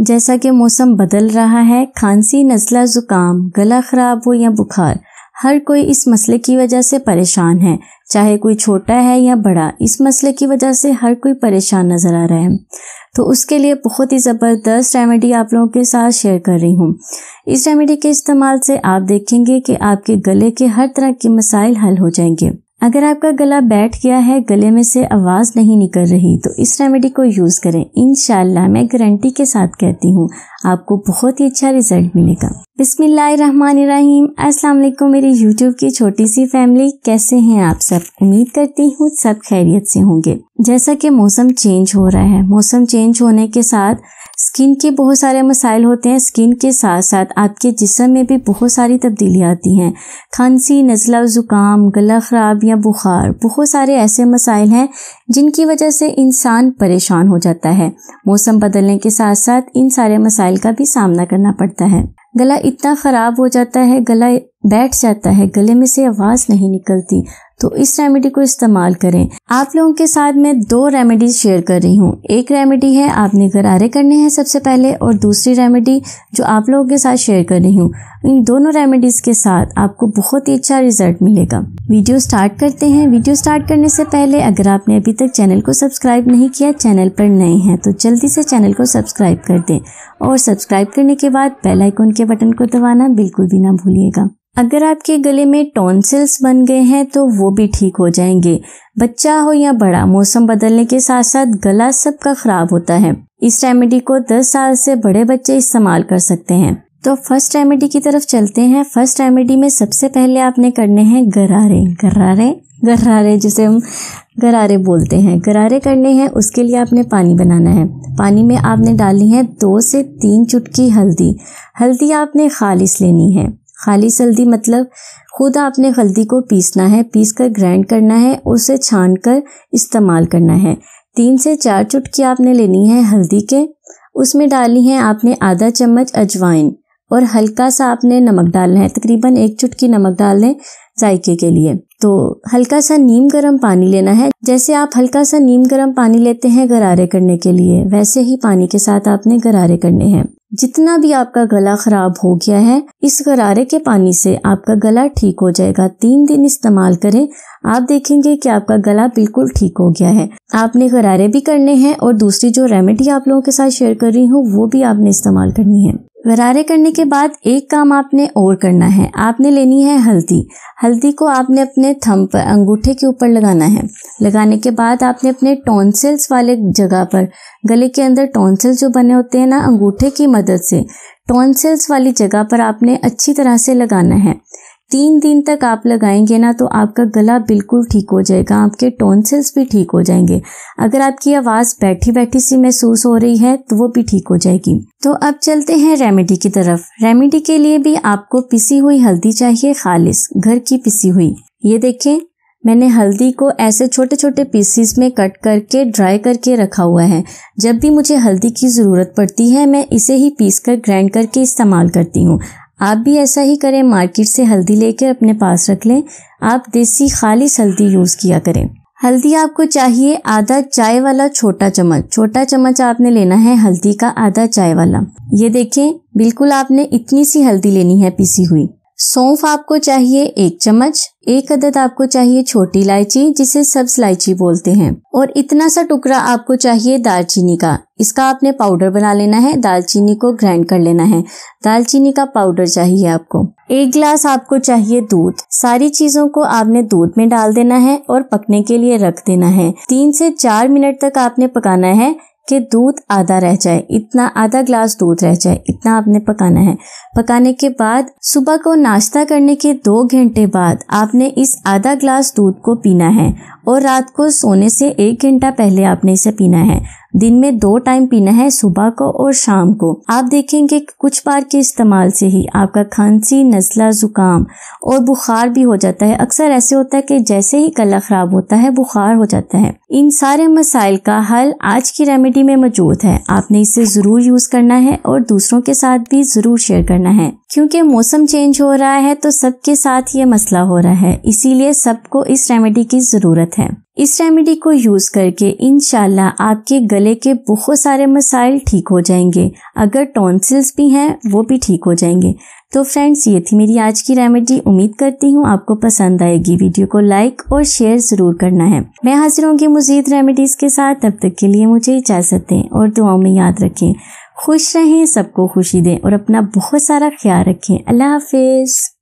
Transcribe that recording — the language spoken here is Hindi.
जैसा कि मौसम बदल रहा है, खांसी, नज़ला, ज़ुकाम, गला ख़राब हो या बुखार, हर कोई इस मसले की वजह से परेशान है। चाहे कोई छोटा है या बड़ा, इस मसले की वजह से हर कोई परेशान नज़र आ रहा है। तो उसके लिए बहुत ही ज़बरदस्त रेमेडी आप लोगों के साथ शेयर कर रही हूँ। इस रेमेडी के इस्तेमाल से आप देखेंगे कि आपके गले के हर तरह के मसाइल हल हो जाएँगे। अगर आपका गला बैठ गया है, गले में से आवाज़ नहीं निकल रही तो इस रेमेडी को यूज़ करें। इन मैं गारंटी के साथ कहती हूँ, आपको बहुत ही अच्छा रिज़ल्ट मिलेगा। बिस्मिल्लाहिर्रहमानिर्रहीम। अस्सलाम वालेकुम मेरी यूट्यूब की छोटी सी फैमिली कैसे हैं आप सब? उम्मीद करती हूँ सब खैरियत से होंगे। जैसा कि मौसम चेंज हो रहा है, मौसम चेंज होने के साथ स्किन के बहुत सारे मसाइल होते हैं, स्किन के साथ साथ आपके जिसम में भी बहुत सारी तब्दीली आती हैं। खांसी, नज़ला ज़ुकाम, गला ख़राब या बुखार, बहुत सारे ऐसे मसाइल हैं जिनकी वजह से इंसान परेशान हो जाता है। मौसम बदलने के साथ साथ इन सारे मसाइल का भी सामना करना पड़ता है। गला इतना ख़राब हो जाता है, गला बैठ जाता है, गले में से आवाज़ नहीं निकलती। तो इस रेमेडी को इस्तेमाल करें। आप लोगों के साथ मैं दो रेमेडीज शेयर कर रही हूँ। एक रेमेडी है, आपने गरारे करने हैं सबसे पहले, और दूसरी रेमेडी जो आप लोगों के साथ शेयर कर रही हूँ। इन दोनों रेमेडीज के साथ आपको बहुत ही अच्छा रिज़ल्ट मिलेगा। वीडियो स्टार्ट करते हैं। वीडियो स्टार्ट करने से पहले अगर आपने अभी तक चैनल को सब्सक्राइब नहीं किया चैनल पर नए हैं तो जल्दी से चैनल को सब्सक्राइब कर दें। और सब्सक्राइब करने के बाद बेल आइकन के बटन को दबाना बिल्कुल भी ना भूलिएगा। अगर आपके गले में टॉन्सिल्स बन गए हैं तो वो भी ठीक हो जाएँगे। बच्चा हो या बड़ा, मौसम बदलने के साथ साथ गला सबका खराब होता है। इस रेमेडी को 10 साल से बड़े बच्चे इस्तेमाल कर सकते हैं। तो फ़र्स्ट रेमेडी की तरफ़ चलते हैं। फ़र्स्ट रेमेडी में सबसे पहले आपने करने हैं गरारे। गरारे? गरारे जिसे हम गरारे बोलते हैं। गरारे करने हैं, उसके लिए आपने पानी बनाना है। पानी में आपने डालनी है दो से तीन चुटकी हल्दी। हल्दी आपने खालिश लेनी है। खाली हल्दी मतलब खुद आपने हल्दी को पीसना है पीस कर ग्राइंड करना है, उसे छान कर इस्तेमाल करना है। तीन से चार चुटकी आपने लेनी है हल्दी के, उसमें डालनी है आपने आधा चम्मच अजवाइन और हल्का सा आपने नमक डालना है, तकरीबन एक चुटकी नमक डाल लें जायके के लिए। तो हल्का सा नीम गर्म पानी लेना है, जैसे आप हल्का सा नीम गर्म पानी लेते हैं गरारे करने के लिए, वैसे ही पानी के साथ आपने गरारे करने हैं। जितना भी आपका गला खराब हो गया है, इस गरारे के पानी से आपका गला ठीक हो जाएगा। तीन दिन इस्तेमाल करें। आप देखेंगे कि आपका गला बिल्कुल ठीक हो गया है। आपने गरारे भी करने हैं और दूसरी जो रेमेडी आप लोगों के साथ शेयर कर रही हूँ, वो भी आपने इस्तेमाल करनी है। गरारे करने के बाद एक काम आपने और करना है। आपने लेनी है हल्दी। हल्दी को आपने अपने थम पर, अंगूठे के ऊपर लगाना है। लगाने के बाद आपने अपने टॉन्सिल्स वाले जगह पर, गले के अंदर टॉन्सिल्स जो बने होते हैं ना, अंगूठे की मदद से, टॉन्सिल्स वाली जगह पर आपने अच्छी तरह से लगाना है। तीन दिन तक आप लगाएँगे ना तो आपका गला बिल्कुल ठीक हो जाएगा, आपके टॉन्सिल्स भी ठीक हो जाएँगे। अगर आपकी आवाज़ बैठी बैठी सी महसूस हो रही है तो वो भी ठीक हो जाएगी। तो अब चलते हैं रेमेडी की तरफ़। रेमेडी के लिए भी आपको पिसी हुई हल्दी चाहिए, खालिश। घर की पिसी हुई। ये देखें, मैंने हल्दी को ऐसे छोटे छोटे पीसीस में कट करके ड्राई करके रखा हुआ है। जब भी मुझे हल्दी की ज़रूरत पड़ती है, मैं इसे ही पीस कर ग्राइंड करके इस्तेमाल करती हूँ। आप भी ऐसा ही करें, मार्केट से हल्दी लेकर अपने पास रख लें। आप देसी खालिश हल्दी यूज़ किया करें। हल्दी आपको चाहिए आधा चाय वाला छोटा चम्मच। छोटा चम्मच आपने लेना है हल्दी का आधा चाय वाला। ये देखें, बिल्कुल आपने इतनी सी हल्दी लेनी है पीसी हुई। सौंफ आपको चाहिए एक चम्मच, एक अदद आपको चाहिए छोटी इलायची, जिसे सब्ज इलायची बोलते हैं। और इतना सा टुकड़ा आपको चाहिए दालचीनी का। इसका आपने पाउडर बना लेना है, दालचीनी को ग्राइंड कर लेना है। दालचीनी का पाउडर चाहिए आपको। एक गिलास आपको चाहिए दूध। सारी चीज़ों को आपने दूध में डाल देना है और पकने के लिए रख देना है। तीन से चार मिनट तक आपने पकाना है। कि दूध आधा रह जाए, इतना आधा ग्लास दूध रह जाए, इतना आपने पकाना है। पकाने के बाद, सुबह को नाश्ता करने के दो घंटे बाद, आपने इस आधा ग्लास दूध को पीना है और रात को सोने से एक घंटा पहले आपने इसे पीना है। दिन में दो टाइम पीना है सुबह को और शाम को। आप देखेंगे कुछ बार के इस्तेमाल से ही आपका खांसी, नज़ला, ज़ुकाम और बुखार भी हो जाता है। अक्सर ऐसे होता है कि जैसे ही गला ख़राब होता है, बुखार हो जाता है। इन सारे मसाइल का हल आज की रेमेडी में मौजूद है। आपने इसे ज़रूर यूज़ करना है और दूसरों के साथ भी ज़रूर शेयर करना है। क्योंकि मौसम चेंज हो रहा है तो सबके साथ ये मसला हो रहा है। इसीलिए सबको इस रेमेडी की ज़रूरत है। इस रेमेडी को यूज़ करके इनशाला आपके गले के बहुत सारे मसाइल ठीक हो जाएँगे। अगर टॉन्सिल्स भी हैं, वो भी ठीक हो जाएँगे। तो फ्रेंड्स ये थी मेरी आज की रेमेडी उम्मीद करती हूँ आपको पसंद आएगी। वीडियो को लाइक और शेयर ज़रूर करना है। मैं हाजिर होंगी मजीद रेमेडीज़ के साथ। तब तक के लिए मुझे इजाज़त दें और दुआओं में याद रखें। खुश रहें, सबको खुशी दें और अपना बहुत सारा ख्याल रखें। अल्लाह हाफिज़।